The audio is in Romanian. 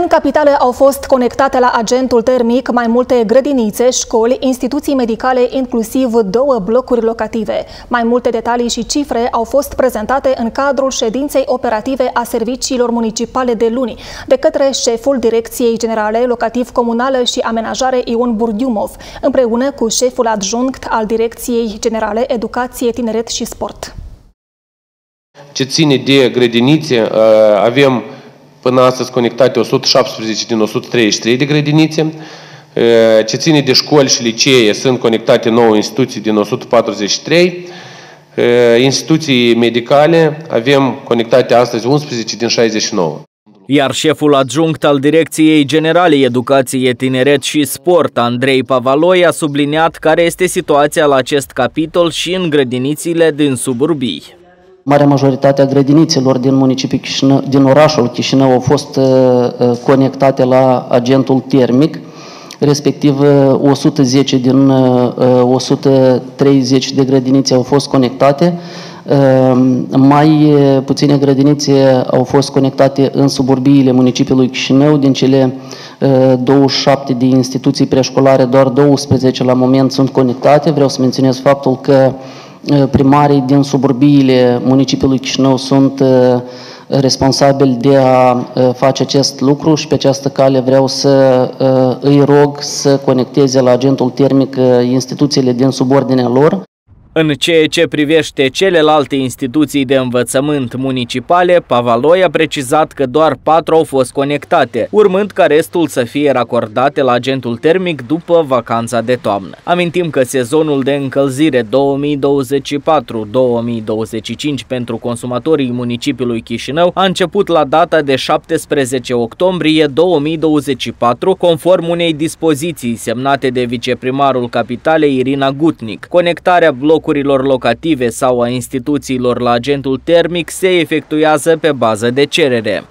În capitală au fost conectate la agentul termic mai multe grădinițe, școli, instituții medicale, inclusiv două blocuri locative. Mai multe detalii și cifre au fost prezentate în cadrul ședinței operative a serviciilor municipale de luni de către șeful Direcției Generale Locativ Comunală și Amenajare Ion Burdiumov, împreună cu șeful adjunct al Direcției Generale Educație, Tineret și Sport. Ce ține de grădinițe, uh, avem Până astăzi conectate 117 din 133 de grădinițe. Ce ține de școli și licee, sunt conectate 9 instituții din 143. Instituții medicale avem conectate astăzi 11 din 69. Iar șeful adjunct al Direcției Generale Educație, Tineret și Sport, Andrei Pavaloi, a subliniat care este situația la acest capitol și în grădinițile din suburbii. Marea majoritate a grădinițelor din municipiul Chișinău, din orașul Chișinău au fost uh, uh, conectate la agentul termic, respectiv 110 uh, din 130 de grădinițe au fost conectate. Mai puține grădinițe au fost conectate în suburbiile municipiului Chișinău, din cele 27 de instituții preșcolare, doar 12 la moment sunt conectate. Vreau să menționez faptul că Eh, primarii din suburbiile municipiului Chișinău sunt eh, responsabili de a eh, face acest lucru și pe această cale vreau să îi rog să conecteze la agentul termic instituțiile din subordinea lor. În ceea ce privește celelalte instituții de învățământ municipale, Pavaloi a precizat că doar patru au fost conectate, urmând ca restul să fie racordate la agentul termic după vacanța de toamnă. Amintim că sezonul de încălzire 2024-2025 pentru consumatorii municipiului Chișinău a început la data de 17 octombrie 2024, conform unei dispoziții semnate de viceprimarul capitalei Irina Gutnic. Conectarea blocului locurilor locative sau a instituțiilor la agentul termic se efectuează pe bază de cerere.